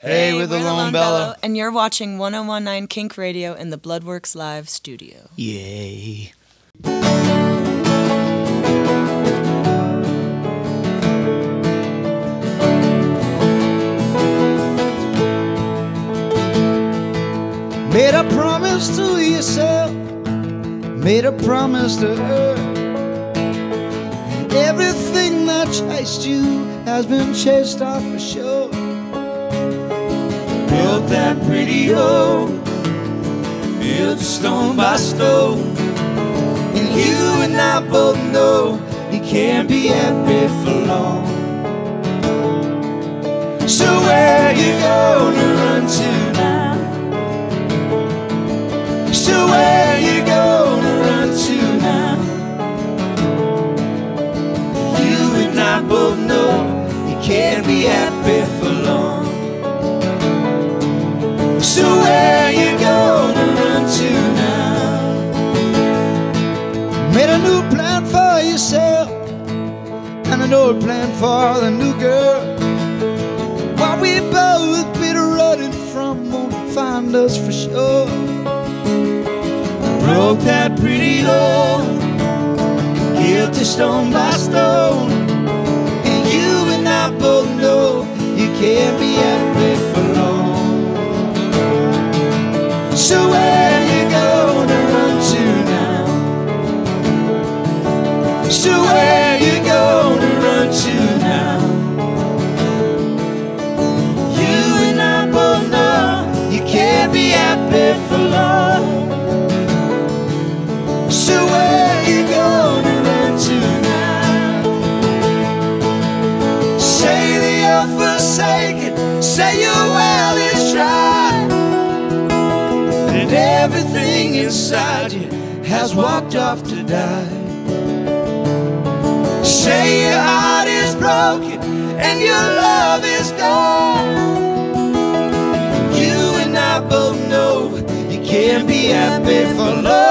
Hey, with the Lone Bellow. And you're watching 1019 Kink Radio in the Bloodworks Live studio. Yay. Made a promise to yourself, made a promise to her. Everything that chased you has been chased off for sure. Home, built stone by stone. And you and I both know you can't be happy for long. So where you gonna run to now? So where you gonna run to now? You and I both know you can't be happy an old plan for the new girl. What we both been running from won't find us for sure. Broke that pretty home, guilty stone by stone. And you and I both know you can't be happy say your well is dry, and everything inside you has walked off to die. Say your heart is broken and your love is gone. You and I both know you can't be happy for long.